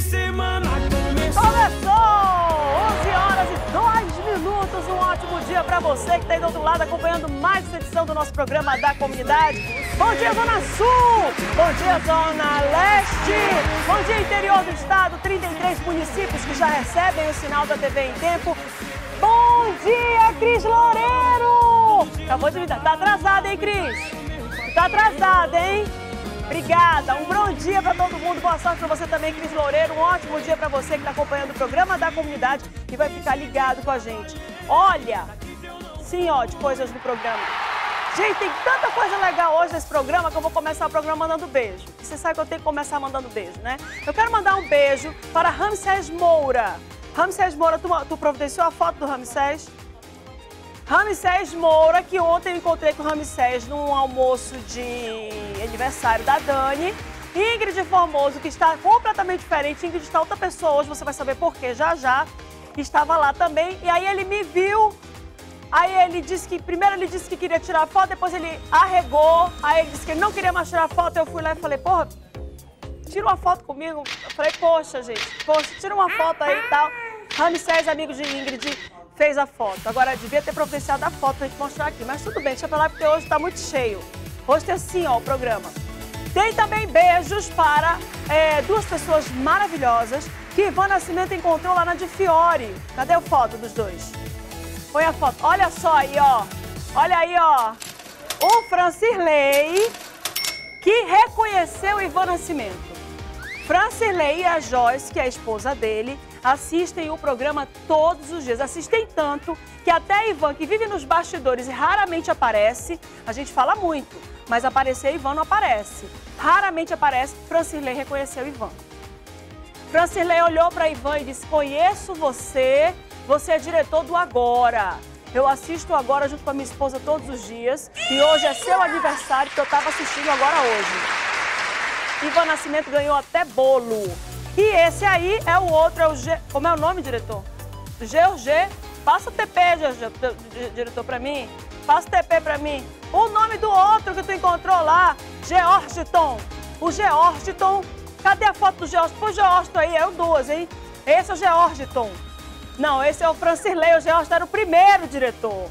semana começou. Começou! 11 horas e 2 minutos. Um ótimo dia para você que está aí do outro lado acompanhando mais essa edição do nosso programa da comunidade. Bom dia, Zona Sul! Bom dia, Zona Leste! Bom dia, interior do estado. 33 municípios que já recebem o sinal da TV em tempo. Bom dia, Cris Loureiro! Acabou de me dar. Tá atrasada, hein, Cris? Tá atrasada, hein? Obrigada. Um bom dia para todo mundo. Boa sorte para você também, Cris Loureiro. Um ótimo dia para você que está acompanhando o programa da comunidade e vai ficar ligado com a gente. Olha, sim, ó, de coisas do programa. Gente, tem tanta coisa legal hoje nesse programa que eu vou começar o programa mandando beijo. Você sabe que eu tenho que começar mandando beijo, né? Eu quero mandar um beijo para Ramsés Moura. Ramsés Moura, tu, tu providenciou a foto do Ramsés? Ramsés Moura, que ontem eu encontrei com o Ramsés num almoço de aniversário da Dani. Ingrid Formoso, que está completamente diferente. Ingrid está outra pessoa hoje, você vai saber por quê já já. Estava lá também. E aí ele me viu. Aí ele disse que. Primeiro ele disse que queria tirar foto, depois ele arregou. Aí ele disse que ele não queria mais tirar foto. Eu fui lá e falei, porra, tira uma foto comigo. Eu falei, poxa, gente, poxa, tira uma foto aí e tal. Ramsés, amigo de Ingrid, fez a foto. Agora, devia ter providenciado a foto pra gente mostrar aqui. Mas tudo bem, deixa pra lá porque hoje tá muito cheio. Hoje tem assim, ó, o programa. Tem também beijos para é, duas pessoas maravilhosas que Ivan Nascimento encontrou lá na de Fiore. Cadê a foto dos dois? Põe a foto. Olha só aí, ó. Olha aí, ó. O Francirley, que reconheceu Ivan Nascimento. Francirley e a Joyce, que é a esposa dele, assistem o programa todos os dias. Assistem tanto que até Ivan, que vive nos bastidores e raramente aparece, a gente fala muito, mas aparecer Ivan não aparece. Raramente aparece, Francirley reconheceu Ivan. Francirley olhou para Ivan e disse: Conheço você, você é diretor do Agora. Eu assisto agora junto com a minha esposa todos os dias e hoje é seu aniversário que eu estava assistindo agora hoje. Ivan Nascimento ganhou até bolo. E esse aí é o outro, é o G... Como é o nome, diretor? GOG. Passa o TP, diretor, para mim. Passa o TP para mim. O nome do outro que tu encontrou lá, Georgiton. O Georgiton. Cadê a foto do Georgiton? Pô, Georgiton aí, é o duas, hein? Esse é o Georgiton. Não, esse é o Francirley. O Georgiton era o primeiro diretor.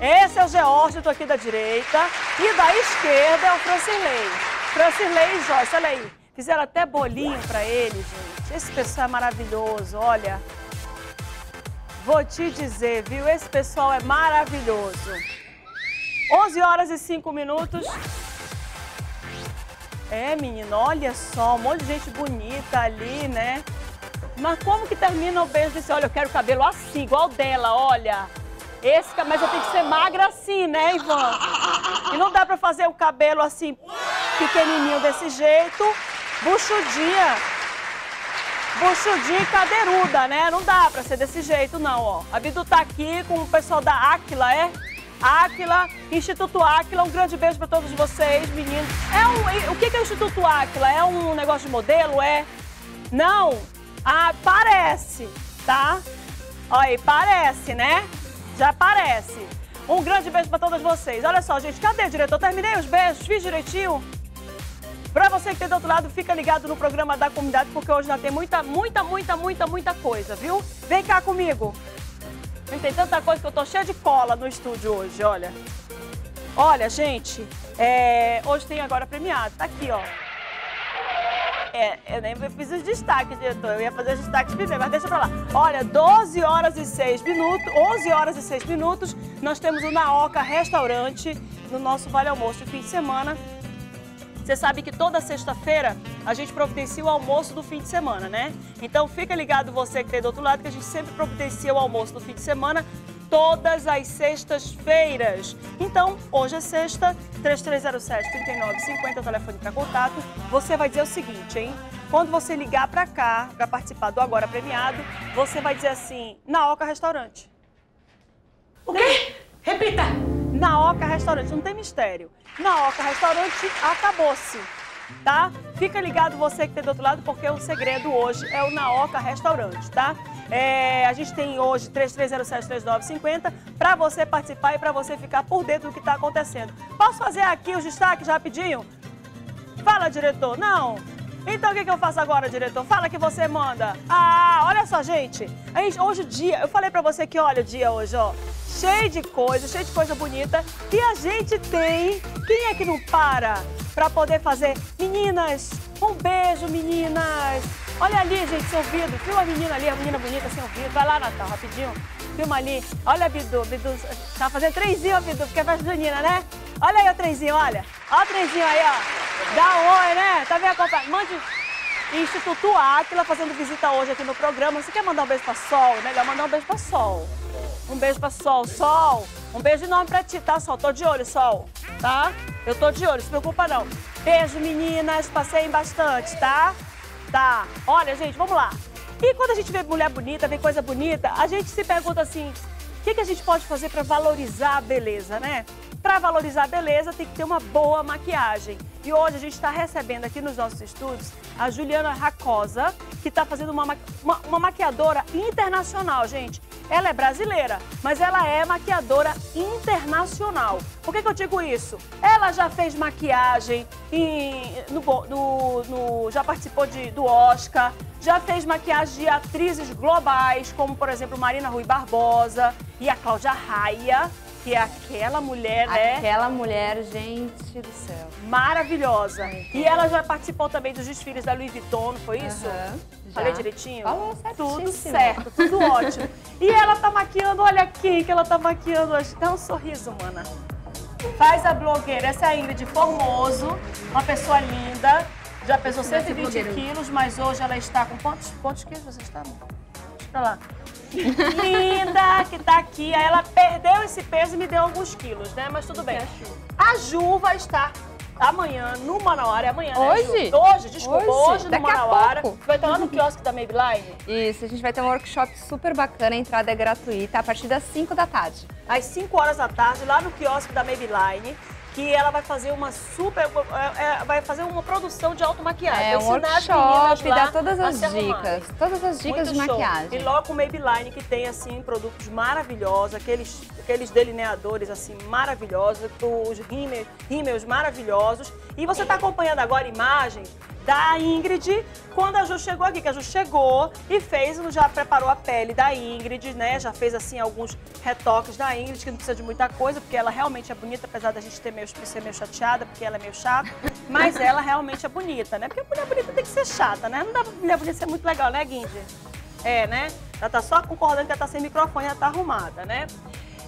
Esse é o Georgiton aqui da direita. E da esquerda é o Francirley. Francirley e Joyce, olha aí. Fizeram até bolinho para ele, gente. Esse pessoal é maravilhoso, olha. Vou te dizer, viu? Esse pessoal é maravilhoso. 11 horas e 5 minutos. É, menino, olha só, um monte de gente bonita ali, né? Mas como que termina o beijo desse? Olha, eu quero cabelo assim, igual dela, olha. Esse, mas eu tenho que ser magra assim, né, Ivan? E não dá pra fazer o cabelo assim, pequenininho desse jeito buchudinha. Buchudinha e cadeiruda, né? Não dá pra ser desse jeito, não, ó. A Bidu tá aqui com o pessoal da Aquila, é? Aquila, Instituto Aquila, um grande beijo pra todos vocês, meninos. É um, o que é o Instituto Aquila? É um negócio de modelo, é? Não? Ah, parece, tá? Olha aí, parece, né? Já parece. Um grande beijo pra todas vocês. Olha só, gente, cadê, diretor? Terminei os beijos? Fiz direitinho? Para você que está do outro lado, fica ligado no programa da comunidade, porque hoje já tem muita, muita, muita, muita, muita coisa, viu? Vem cá comigo. Tem tanta coisa que eu tô cheia de cola no estúdio hoje, olha. Olha, gente, é... hoje tem agora premiado. Tá aqui, ó. É, eu nem fiz os destaques, diretor. Eu ia fazer os destaques primeiro, mas deixa pra lá. Olha, 12 horas e 6 minutos, 11 horas e 6 minutos, nós temos o Naoca Restaurante no nosso Vale Almoço de fim de semana. Você sabe que toda sexta-feira a gente providencia o almoço do fim de semana, né? Então fica ligado você que tem do outro lado que a gente sempre providencia o almoço do fim de semana todas as sextas-feiras. Então, hoje é sexta, 3307-3950 é o telefone para contato. Você vai dizer o seguinte, hein? Quando você ligar para cá, para participar do Agora Premiado, você vai dizer assim, na Oca Restaurante. O quê? Repita! Na Oca Restaurante, não tem mistério. Na Oca Restaurante, acabou-se, tá? Fica ligado você que tem do outro lado, porque o segredo hoje é o Na Oca Restaurante, tá? É, a gente tem hoje 3307-3950 para você participar e para você ficar por dentro do que está acontecendo. Posso fazer aqui os destaques rapidinho? Fala, diretor. Não. Então o que, que eu faço agora, diretor? Fala que você manda. Ah, olha só, gente. A gente hoje o dia, eu falei pra você que olha o dia hoje, ó. Cheio de coisa, cheio de coisa bonita. E a gente tem. Quem é que não para pra poder fazer? Meninas, um beijo, meninas. Olha ali, gente, seu ouvido. Filma a menina ali, a menina bonita sem ouvido. Vai lá, Natal, rapidinho. Filma ali. Olha a Bidu. Bidu tá fazendo trenzinho, Bidu, porque é festa junina, né? Olha aí o trenzinho, olha. Olha o trenzinho aí, ó. Dá um oi, né? Tá vendo a Mande Instituto Áquila fazendo visita hoje aqui no programa. Você quer mandar um beijo pra Sol? Melhor mandar um beijo pra Sol. Um beijo pra Sol. Sol, um beijo enorme pra ti, tá, Sol? Tô de olho, Sol. Tá? Eu tô de olho, se preocupa não. Beijo, meninas. Passeiem bastante, tá? Tá. Olha, gente, vamos lá. E quando a gente vê mulher bonita, vê coisa bonita, a gente se pergunta assim, o que, que a gente pode fazer para valorizar a beleza, né? Para valorizar a beleza, tem que ter uma boa maquiagem. E hoje a gente está recebendo aqui nos nossos estúdios a Juliana Racosa, que está fazendo uma, uma, uma, maquiadora internacional, gente. Ela é brasileira, mas ela é maquiadora internacional. Por que, que eu digo isso? Ela já fez maquiagem em, no, no, no, já participou de, do Oscar, já fez maquiagem de atrizes globais, como por exemplo Marina Rui Barbosa e a Cláudia Raia que é aquela mulher, né? Aquela mulher, gente do céu. Maravilhosa. E ela já participou também dos desfiles da Louis Vuitton, não foi isso? Uhum, Falei direitinho? Falou certíssimo. Tudo certo, tudo ótimo. E ela tá maquiando, olha aqui que ela tá maquiando hoje. Dá um sorriso, mana. Faz a blogueira, essa é a Ingrid Formoso, uma pessoa linda. Já pesou 120 quilos, mas hoje ela está com quantos, quantos quilos você está? Deixa pra lá linda que tá aqui. Aí ela perdeu esse peso e me deu alguns quilos, né? Mas tudo bem. A Ju vai estar amanhã no Manauara. É amanhã, né, Hoje? Ju? Hoje, desculpa. Hoje, hoje no Daqui Manauara. Vai estar lá no quiosque da Maybelline? Isso, a gente vai ter um workshop super bacana. A entrada é gratuita a partir das 5 da tarde. Às 5 horas da tarde, lá no quiosque da Maybelline que ela vai fazer uma super. É, é, vai fazer uma produção de automaquiagem. É um workshop, dá todas as dicas. Todas as dicas Muito de show. maquiagem. E logo o Maybelline, que tem assim produtos maravilhosos, aqueles, aqueles delineadores assim maravilhosos, os rímels, rímels maravilhosos. E você está acompanhando agora imagens da Ingrid quando a Ju chegou aqui, que a Ju chegou e fez, já preparou a pele da Ingrid, né? Já fez assim alguns retoques da Ingrid, que não precisa de muita coisa, porque ela realmente é bonita, apesar da gente ter meio, ser meio chateada, porque ela é meio chata, mas ela realmente é bonita, né? Porque mulher bonita tem que ser chata, né? Não dá pra mulher bonita ser muito legal, né, Guindy? É, né? Ela tá só concordando que ela tá sem microfone, ela tá arrumada, né?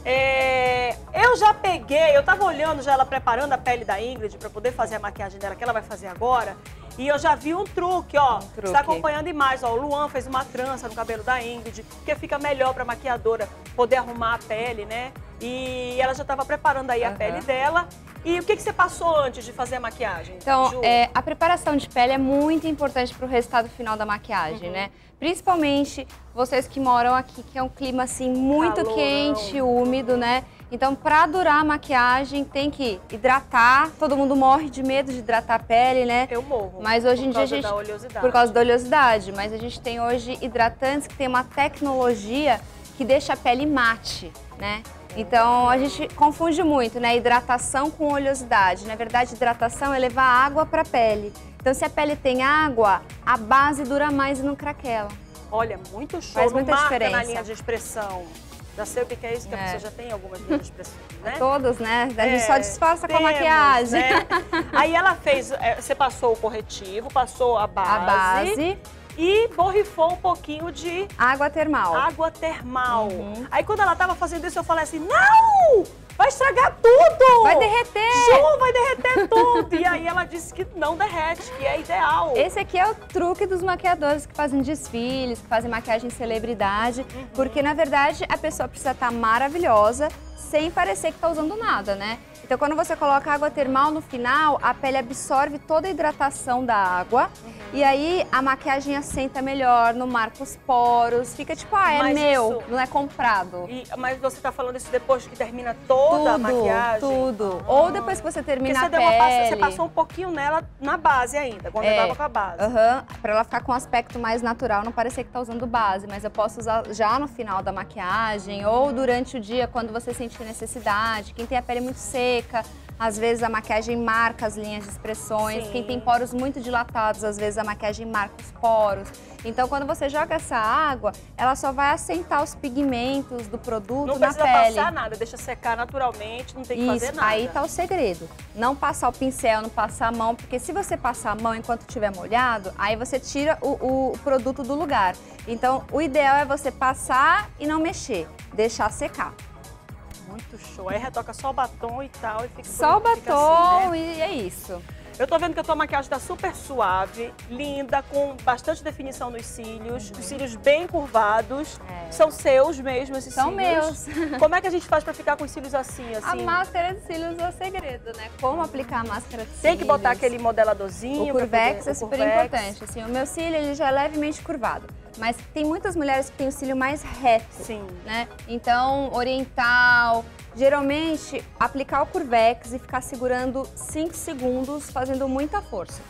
É, eu já peguei, eu tava olhando já ela preparando a pele da Ingrid para poder fazer a maquiagem dela, que ela vai fazer agora. E eu já vi um truque, ó. Um truque. Está acompanhando imagens, ó. O Luan fez uma trança no cabelo da Ingrid, porque fica melhor para maquiadora poder arrumar a pele, né? E ela já estava preparando aí a pele dela. E o que, que você passou antes de fazer a maquiagem? Então, é, a preparação de pele é muito importante para o resultado final da maquiagem, uhum. né? Principalmente vocês que moram aqui, que é um clima assim muito Calorão. quente, úmido, né? Então, para durar a maquiagem, tem que hidratar. Todo mundo morre de medo de hidratar a pele, né? Eu morro. Mas hoje em dia a gente. Da oleosidade. Por causa da oleosidade. Mas a gente tem hoje hidratantes que tem uma tecnologia que deixa a pele mate, né? Então a gente confunde muito, né? Hidratação com oleosidade. Na verdade, hidratação é levar água para a pele. Então, se a pele tem água, a base dura mais e não craquela. Olha, muito show. Faz muita diferença. na linha de expressão. Já sei o que é isso, que é. a pessoa já tem algumas expressão, né? Todos, né? A gente é, só disfarça temos, com a maquiagem. Né? Aí ela fez, é, você passou o corretivo, passou a base. A base e borrifou um pouquinho de água termal. Água termal. Uhum. Aí quando ela tava fazendo isso, eu falei assim: "Não! Vai estragar tudo! Vai derreter! Ju, vai derreter tudo! e aí ela disse que não derrete, que é ideal. Esse aqui é o truque dos maquiadores que fazem desfiles, que fazem maquiagem celebridade, uhum. porque na verdade a pessoa precisa estar tá maravilhosa sem parecer que está usando nada, né? Então, quando você coloca água termal no final, a pele absorve toda a hidratação da água uhum. e aí a maquiagem assenta melhor, não marca os poros, fica tipo, ah, é mas meu, isso... não é comprado. E, mas você tá falando isso depois que termina toda tudo, a maquiagem? Tudo, ah. Ou depois que você termina Porque você a pele. você passou um pouquinho nela na base ainda, quando é. eu tava com a base. Aham, uhum. pra ela ficar com um aspecto mais natural, não parecer que tá usando base, mas eu posso usar já no final da maquiagem ou durante o dia, quando você sentir necessidade. Quem tem a pele muito seca, seca. Às vezes a maquiagem marca as linhas de expressões. Sim. Quem tem poros muito dilatados, às vezes a maquiagem marca os poros. Então, quando você joga essa água, ela só vai assentar os pigmentos do produto Não na precisa pele. passar nada, deixa secar naturalmente, não tem que Isso, fazer nada. aí tá o segredo. Não passar o pincel, não passar a mão, porque se você passar a mão enquanto estiver molhado, aí você tira o, o produto do lugar. Então, o ideal é você passar e não mexer, deixar secar. Muito show. Aí retoca só o batom e tal e fica Só o batom assim, né? e é isso. Eu tô vendo que a tua maquiagem tá super suave, linda, com bastante definição nos cílios, os cílios bem curvados. É. São seus mesmo esses São cílios? meus. Como é que a gente faz pra ficar com os cílios assim, A assim? máscara de cílios é o segredo, né? Como aplicar a máscara de cílios. Tem que botar aquele modeladorzinho. O curvex poder- é super curvex. importante. Assim, o meu cílio ele já é levemente curvado. Mas tem muitas mulheres que têm o cílio mais reto. Sim. né? Então, oriental, geralmente aplicar o curvex e ficar segurando 5 segundos fazendo muita força.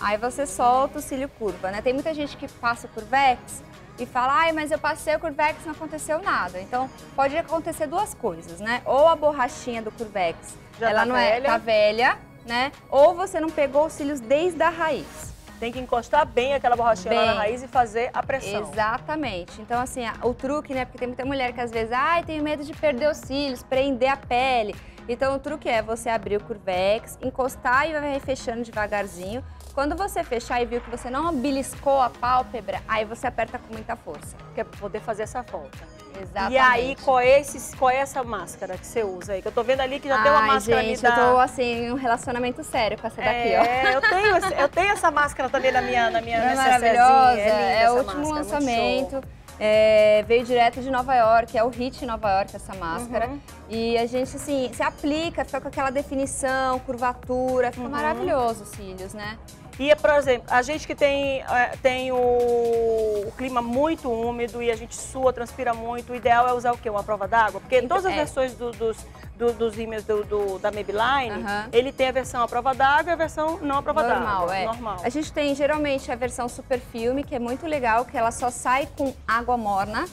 Aí você solta o cílio curva, né? Tem muita gente que passa o curvex e fala, ai, mas eu passei o curvex e não aconteceu nada. Então, pode acontecer duas coisas, né? Ou a borrachinha do curvex, Já ela tá não é velha. tá velha, né? Ou você não pegou os cílios desde a raiz. Tem que encostar bem aquela borrachinha lá na Bem. raiz e fazer a pressão. Exatamente. Então, assim, o truque, né? Porque tem muita mulher que às vezes, ai, tenho medo de perder os cílios, prender a pele. Então, o truque é você abrir o curvex, encostar e vai fechando devagarzinho. Quando você fechar e viu que você não beliscou a pálpebra, aí você aperta com muita força. Que é poder fazer essa volta. Exatamente. E aí, qual é, esse, qual é essa máscara que você usa aí? Que eu tô vendo ali que já tem uma Ai, máscara gente, ali da... eu tô, assim, em um relacionamento sério com essa daqui, ó. É, eu tenho, eu tenho essa máscara também na minha, na minha Não é maravilhosa? É, essa o último máscara, muito lançamento. É, veio direto de Nova York, é o hit em Nova York essa máscara. Uhum. E a gente, assim, se aplica, fica com aquela definição, curvatura, Uhum. fica maravilhoso os cílios, né? E, por exemplo, a gente que tem, é, tem o, o clima muito úmido e a gente sua, transpira muito, o ideal é usar o quê? Uma prova d'água? Porque Então, todas as é. versões do- dos, do- dos rímels do, do- da Maybelline, Aham. ele tem a versão à prova d'água e a versão não à prova Normal, d'água. é. Normal. A gente tem geralmente a versão super filme, que é muito legal, que ela só sai com água morna.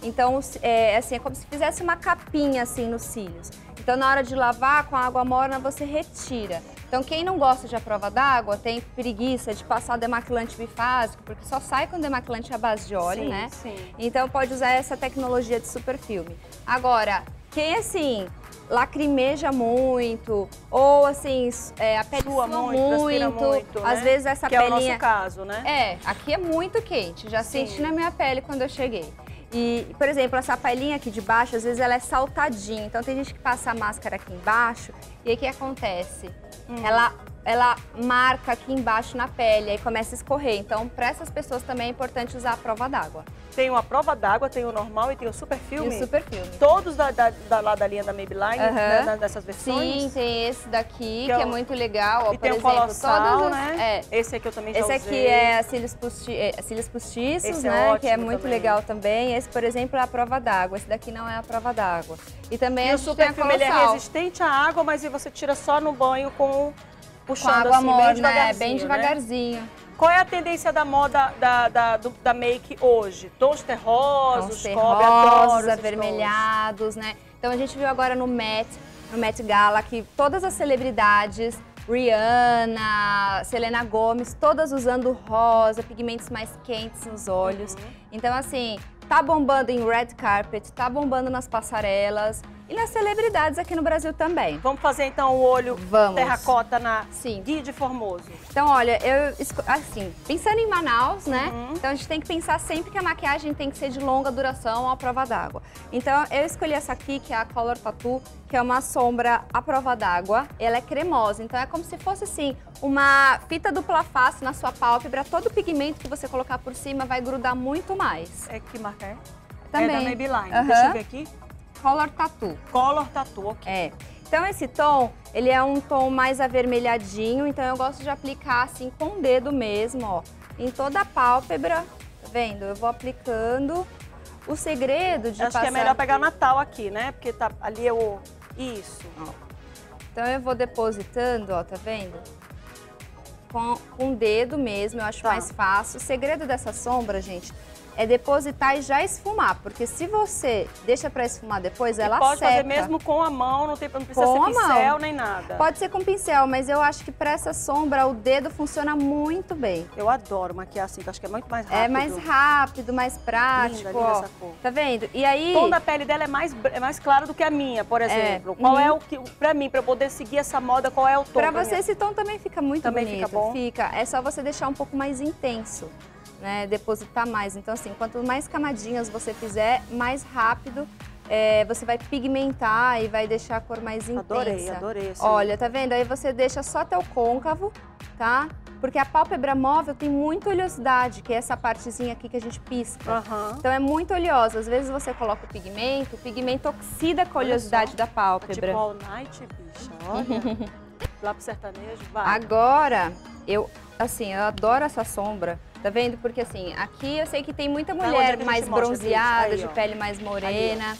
Então, é, assim, é como se fizesse uma capinha assim nos cílios. Então, na hora de lavar com a água morna, você retira. Então, quem não gosta de a prova d'água, tem preguiça de passar demaquilante bifásico, porque só sai com demaquilante à base de óleo, Sim, né? sim. Então, pode usar essa tecnologia de super filme. Agora, quem, assim, lacrimeja muito, ou, assim, é, a pele Sua sua muito, transpira muito, às né? vezes essa que é o pelinha... nosso caso, né? É, aqui é muito quente, já Sim. senti na minha pele quando eu cheguei. E, por exemplo, essa pelinha aqui de baixo, às vezes ela é saltadinha. Então tem gente que passa a máscara aqui embaixo e aí o que acontece? Hum. Ela, ela marca aqui embaixo na pele, aí começa a escorrer. Então, para essas pessoas também é importante usar a prova d'água. Tem uma prova d'água, tem o normal e tem o super filme. E o super filme. Todos da, da, da- lá da linha da Maybelline, Aham. né, dessas versões. Sim, tem esse daqui, Que que, é é, o- muito legal. Ó, E por tem o exemplo, colossal, todos os- né? É, Esse aqui eu também já Esse usei. aqui é cílios, posti é, cílios postiços, Esse é né? que é muito também. legal também. Esse, por exemplo, é a prova d'água. Esse daqui não é a prova d'água. E também E a o gente super tem a filme ele é colossal. resistente à água, mas você tira só no banho com Com puxando água assim, bem morna, é, devagarzinho, bem né? devagarzinho. Qual é a tendência da moda da, da, do- da make hoje? Tons terrosos, Tons cobre, adoro avermelhados, né? Então a gente viu agora no Met, no Met Gala, que todas as celebridades, Rihanna, Selena Gomez, todas usando rosa, pigmentos mais quentes nos olhos. Uhum. Então, assim, tá bombando em red carpet, tá bombando nas passarelas e nas celebridades aqui no Brasil também. Vamos fazer então o olho Vamos. terracota na Sim. Guide Formoso. Então, olha, eu assim, pensando em Manaus, né? Uhum. Então a gente tem que pensar sempre que a maquiagem tem que ser de longa duração à prova d'água. Então eu escolhi essa aqui, que é a Color Tattoo, que é uma sombra à prova d'água. Ela é cremosa, então é como se fosse assim, uma fita dupla face na sua pálpebra. Todo o pigmento que você colocar por cima vai grudar muito mais. É que marca é? Também. É da Maybelline. Aham. Deixa eu ver aqui. Color Tattoo. Color Tattoo, ok. É. Então esse tom, ele é um tom mais avermelhadinho, então eu gosto de aplicar assim com o dedo mesmo, ó, em toda a pálpebra, tá vendo? Eu vou aplicando. O segredo de Acho passar... que é melhor pegar Natal aqui, né? Porque tá, ali é o... Isso. Então eu vou depositando, ó, tá vendo? Com, com o dedo mesmo, eu acho Tá. mais fácil. O segredo dessa sombra, gente, é depositar e já esfumar, porque se você deixa pra esfumar depois, E ela pode seca. fazer mesmo com a mão, não, tem, não precisa Com ser pincel mão. nem nada. Pode ser com pincel, mas eu acho que pra essa sombra o dedo funciona muito bem. Eu adoro maquiar assim, que eu acho que é muito mais rápido. É mais rápido, mais prático, linda ó. essa cor. Tá vendo? E aí... O tom da pele dela é mais, é mais claro do que a minha, por exemplo. É. Qual Uhum. é o que, pra mim, pra eu poder seguir essa moda, qual é o tom? Pra da você minha? esse tom também fica muito Também bonito. fica bom? Fica. É só você deixar um pouco mais intenso, né? Depositar mais. Então assim, quanto mais camadinhas você fizer, mais rápido é, você vai pigmentar e vai deixar a cor mais intensa. Adorei, adorei Olha, tá vendo? Aí você deixa só até o côncavo, tá? Porque a pálpebra móvel tem muita oleosidade, que é essa partezinha aqui que a gente pisca. Aham. Então é muito oleosa. Às vezes você coloca o pigmento, o pigmento oxida com a Olha oleosidade só. da É pálpebra. tipo all night, bicha, olha. Lá pro sertanejo, vai. Agora, eu, assim, eu adoro essa sombra, tá vendo? Porque assim, aqui eu sei que tem muita é mulher gente mais bronzeada? Aí, de pele mais morena,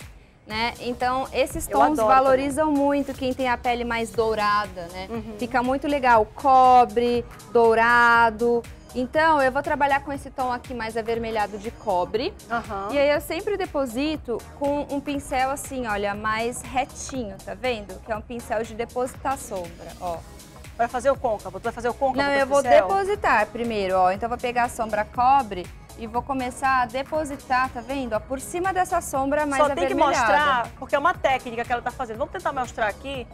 né? Então, esses tons valorizam muito quem tem a pele mais dourada, né? Uhum. Fica muito legal, cobre, dourado. Então, eu vou trabalhar com esse tom aqui mais avermelhado de cobre. Aham. E aí eu sempre deposito com um pincel assim, olha, mais retinho, tá vendo? Que é um pincel de depositar sombra, ó. Pra fazer o côncavo, tu vai fazer o côncavo Não, eu vou depositar primeiro, ó. Então eu vou pegar a sombra cobre e vou começar a depositar, tá vendo? Ó, por cima dessa sombra mais Só tem que mostrar, porque é uma técnica que ela tá fazendo. Vamos tentar mostrar aqui.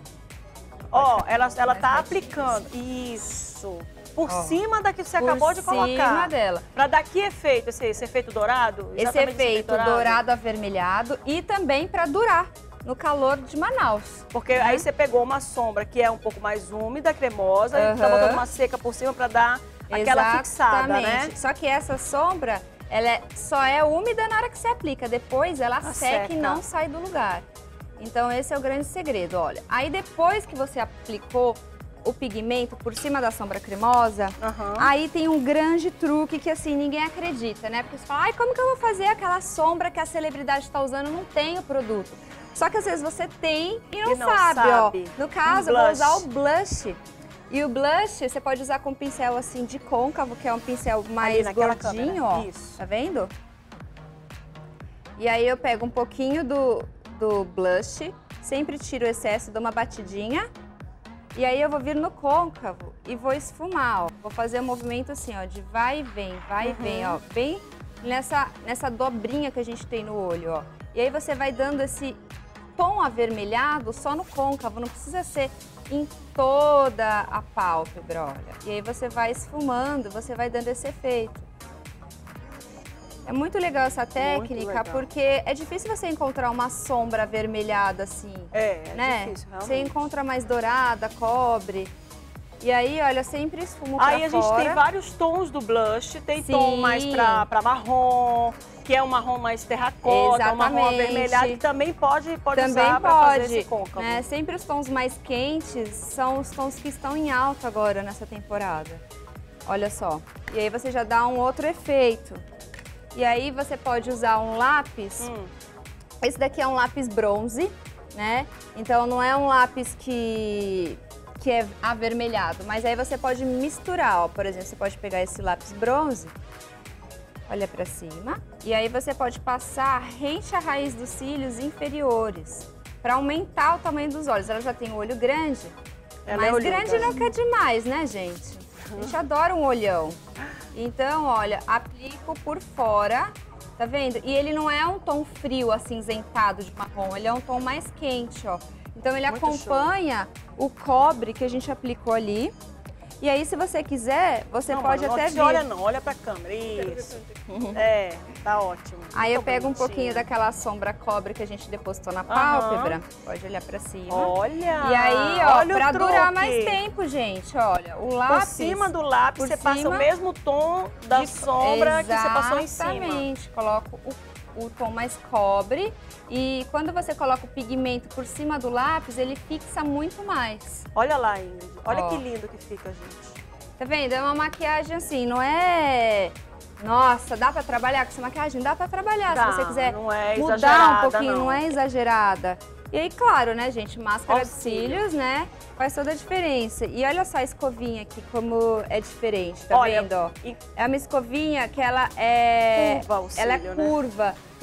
Ó, ela, ela tá aplicando. Isso. Por Ó. cima da que você Por acabou de cima colocar. dela. Pra dar que efeito? Esse, esse efeito dourado? Esse Exatamente efeito dourado avermelhado e também pra durar no calor de Manaus. Porque aí você pegou uma sombra que é um pouco mais úmida, cremosa, e tá botando uma seca por cima pra dar aquela fixada, né? Exatamente. Só que essa sombra, ela é- só é úmida na hora que você aplica. Depois ela seca, seca. e não sai do lugar. Então esse é o grande segredo, olha. Aí depois que você aplicou o pigmento por cima da sombra cremosa, Aham. aí tem um grande truque que assim ninguém acredita, né? Porque você fala, ai, como que eu vou fazer aquela sombra que a celebridade está usando? Não tem o produto. Só que às vezes você tem e não, E não sabe, sabe. ó. No caso, Um eu vou usar o blush. E o blush você pode usar com um pincel assim de côncavo, que é um pincel mais gordinho, ó. Isso. Tá vendo? E aí eu pego um pouquinho do, do blush, sempre tiro o excesso, dou uma batidinha. E aí eu vou vir no côncavo e vou esfumar, ó. Vou fazer um movimento assim, ó, de vai e vem, vai e vem, ó. Bem nessa, nessa dobrinha que a gente tem no olho, ó. E aí você vai dando esse tom avermelhado só no côncavo, não precisa ser em toda a pálpebra, olha. E aí você vai esfumando, você vai dando esse efeito. É muito legal essa técnica, legal. porque é difícil você encontrar uma sombra avermelhada assim É, é né? difícil, Você realmente. encontra mais dourada, cobre. E aí, olha, sempre esfumo pra Aí a gente fora. tem vários tons do blush, tem Sim. tom mais pra, pra marrom, que é um marrom mais terracota, um marrom Exatamente. avermelhado, que também pode, pode Também usar pra fazer pode, esse côncavo. né? Sempre os tons mais quentes são os tons que estão em alta agora nessa temporada. Olha só. E aí você já dá um outro efeito. E aí você pode usar um lápis Hum, Esse daqui é um lápis bronze, né? Então não é um lápis que, que é avermelhado, mas aí você pode misturar, ó. Por exemplo, você pode pegar esse lápis bronze, olha pra cima, e aí você pode passar rente à raiz dos cílios inferiores, pra aumentar o tamanho dos olhos. Ela já tem um olho grande, Ela é mas olhuda. grande nunca é demais, né, gente? A gente adora um olhão. Então, olha, aplico por fora, tá vendo? E ele não é um tom frio, acinzentado de marrom, ele é um tom mais quente, ó. Então ele Muito acompanha o cobre que a gente aplicou ali. E aí, se você quiser, você não, pode até não, vir. Olha não, olha pra câmera, isso. é, tá ótimo. Aí eu pego um pouquinho daquela sombra cobre que a gente depositou na pálpebra. Pode olhar pra cima. Olha! E aí, ó, olha pra durar mais tempo, gente, olha, o Por lápis... cima do lápis, por você passa o cima mesmo tom da de- sombra que você passou em cima. Exatamente. Coloco o, o tom mais cobre e quando você coloca o pigmento por cima do lápis, ele fixa muito mais. Olha lá, Ingrid. Olha Ó. que lindo que fica, gente. Tá vendo? É uma maquiagem assim, não é... Nossa, dá pra trabalhar com essa maquiagem? Dá pra trabalhar, Dá, se você quiser é mudar um pouquinho, não. não. é exagerada. E aí, claro, né, gente, máscara Auxílio. de cílios, né, faz toda a diferença. E olha só a escovinha aqui, como é diferente, tá Olha, vendo, ó? e- É uma escovinha que ela é... Curva o Ela é cílio, né?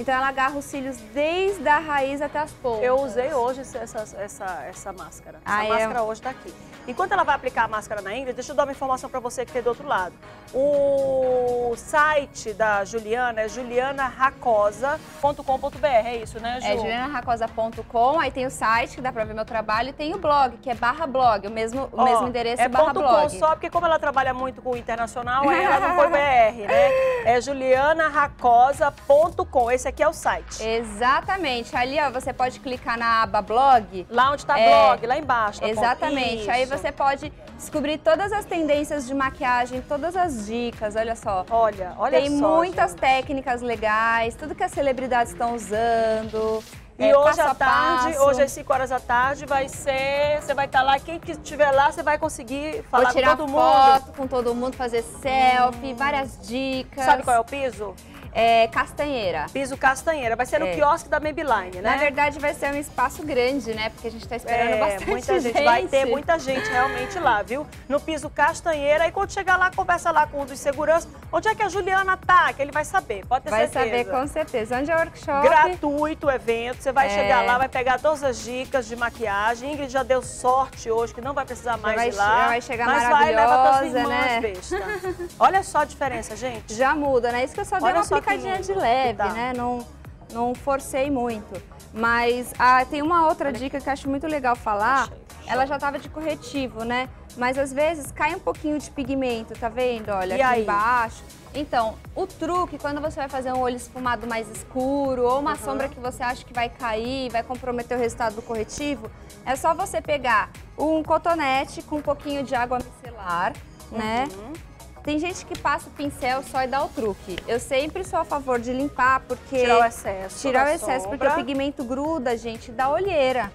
Então ela agarra os cílios desde a raiz até as pontas. Eu usei hoje essa, essa, essa máscara. Essa Ah, é? máscara hoje tá aqui. Enquanto ela vai aplicar a máscara na Ingrid, deixa eu dar uma informação para você que tem do outro lado. O site da Juliana é julianaracosa.com.br, é isso, né, Ju? É julianaracosa.com, aí tem o site que dá pra ver meu trabalho e tem o blog, que é barra blog, o mesmo, o Ó, mesmo endereço é barra ponto blog. com só, porque como ela trabalha muito com o internacional, aí ela não põe BR, né? É julianaracosa.com, esse aqui é o site. Exatamente. Ali, ó, você pode clicar na aba blog. Lá onde tá É, blog, lá embaixo. ponta. Exatamente. Aí você pode descobrir todas as tendências de maquiagem, todas as dicas, olha só. Olha, olha Tem só, muitas gente. técnicas legais, tudo que as celebridades estão usando. E é, hoje à tarde, passo. hoje às 5 horas da tarde, vai ser. Você vai estar lá, quem que estiver lá, você vai conseguir falar Vou tirar com todo mundo. foto com todo mundo, fazer selfie, várias dicas. Sabe qual é o piso? É castanheira. Piso castanheira. Vai ser no É. quiosque da Maybelline, né? Na verdade, vai ser um espaço grande, né? Porque a gente tá esperando É, bastante muita gente. Vai ter muita gente realmente lá, viu? No piso castanheira. E quando chegar lá, conversa lá com um dos seguranças. Onde é que a Juliana tá? Que ele vai saber, pode ter Vai certeza. saber com certeza. Onde é o workshop? Gratuito o evento, você vai É. chegar lá, vai pegar todas as dicas de maquiagem. Ingrid já deu sorte hoje, que não vai precisar mais vai ir lá. vai chegar mas vai, leva tuas maravilhosa, irmãs, né? besta. Olha só a diferença, gente. Já muda, né? Isso que eu só dei Olha uma só lindo de leve, tá. né? Não, não forcei muito. Mas ah, tem uma outra dica que eu acho muito legal falar. Ela já tava de corretivo, né? Mas às vezes cai um pouquinho de pigmento, tá vendo? Olha, E aqui aí? embaixo. Então, o truque, quando você vai fazer um olho esfumado mais escuro ou uma sombra que você acha que vai cair, vai comprometer o resultado do corretivo, é só você pegar um cotonete com um pouquinho de água micelar, né? Tem gente que passa o pincel só e dá o truque. Eu sempre sou a favor de limpar, porque... Tirar o excesso Tirar o excesso, porque sombra. o pigmento gruda, gente, da olheira.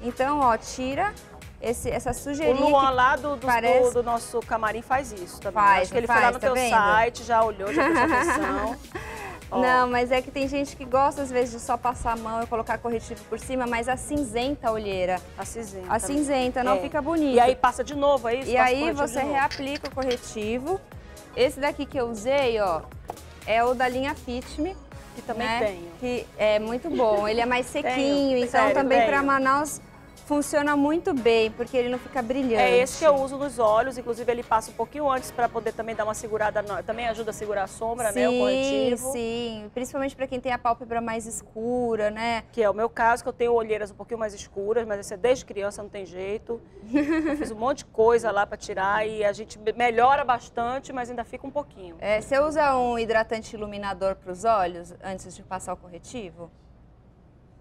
Então, ó, tira esse, essa O sujeirinha Luan que lá do, do, parece- do nosso camarim faz isso também. Faz, Acho que ele faz, foi lá no tá teu vendo? site, já olhou, já prestou atenção. Não, mas é que tem gente que gosta, às vezes, de só passar a mão e colocar corretivo por cima, mas acinzenta a olheira. A cinzenta. Acinzenta, não É. fica bonito. E aí passa de novo, é isso? E Passa aí você reaplica o corretivo. Esse daqui que eu usei, ó, é o da linha Fit Me. Que também né? tenho. Que é muito bom. Ele é mais sequinho, Tenho, então sério, também para Manaus funciona muito bem, porque ele não fica brilhante. É esse que eu uso nos olhos, inclusive ele passa um pouquinho antes para poder também dar uma segurada, também ajuda a segurar a sombra, né, o Sim, corretivo. sim. Principalmente para quem tem a pálpebra mais escura, né? Que é o meu caso, que eu tenho olheiras um pouquinho mais escuras, mas isso é desde criança, não tem jeito. Eu fiz um monte de coisa lá para tirar e a gente melhora bastante, mas ainda fica um pouquinho. É, você usa um hidratante iluminador para os olhos antes de passar o corretivo?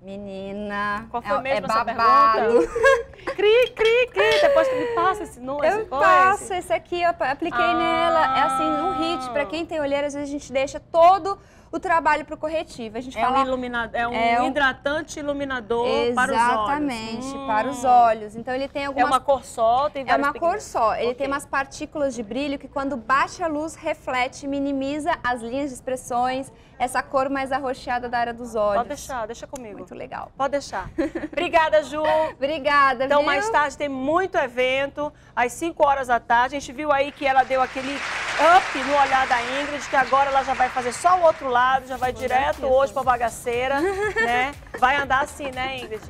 Menina, Qual foi é, mesmo é babado. Cri, cri, cri. Depois tu me passa esse nome. Eu esse- passo, esse? esse aqui eu apliquei Ah. nela. É assim, um hit. Pra quem tem olheira, às vezes a gente deixa todo o trabalho pro corretivo. A gente É fala um, ilumina... é um É um- hidratante iluminador para os olhos. exatamente Hum. para os olhos. Então ele tem É algumas uma cor só, tem É uma cor só. Ele Ok. tem umas partículas de brilho que, quando baixa a luz, reflete, minimiza as linhas de expressões, essa cor mais arroxeada da área dos olhos. Pode deixar, deixa comigo. Muito legal. Pode deixar. Obrigada, Ju. Obrigada, Então, viu? mais tarde tem muito evento, às 5 horas da tarde. A gente viu aí que ela deu aquele up no olhar da Ingrid, que agora ela já vai fazer só o outro lado, já vai direto hoje pra bagaceira, né? Vai andar assim, né, Ingrid?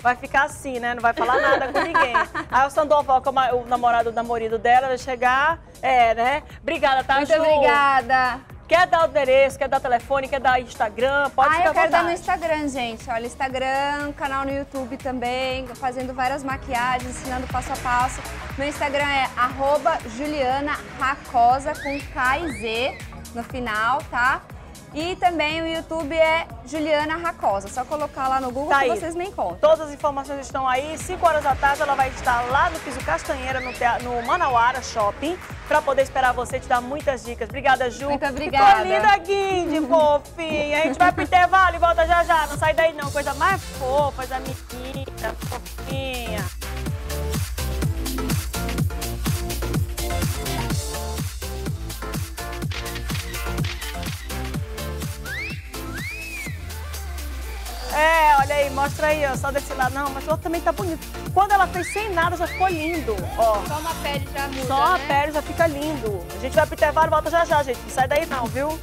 Vai ficar assim, né? Não vai falar nada com ninguém. Aí o Sandoval, que é o namorado, o namorado dela, vai chegar. É, né? Obrigada, tá, Muito Ju? obrigada. Quer dar o endereço, quer dar telefone, quer dar Instagram, pode ah, ficar eu quero dar no. Instagram, gente. Olha, Instagram, canal no YouTube também, fazendo várias maquiagens, ensinando passo a passo. Meu Instagram é arroba Juliana Racosa, com K e Z no final, tá? E também o YouTube é Juliana Racosa. Só colocar lá no Google Tá que aí. vocês me encontram. Todas as informações estão aí. 5 horas da tarde ela vai estar lá no Piso Castanheira, no, tea- no Manauara Shopping, para poder esperar você te dar muitas dicas. Obrigada, Ju. Muito obrigada. Ficou linda, Guinde, fofinha. A gente vai pro intervalo e volta já já. Não sai daí não. Coisa mais fofa, da menina, fofinha. Mostra aí, ó, só desse lado. Não, mas o outro também tá bonito. Quando ela fez sem nada, já ficou lindo, ó. Só uma pele já muda, Só a né? pele já fica lindo. A gente vai pro intervalo, volta já já, gente. Não sai daí não, viu?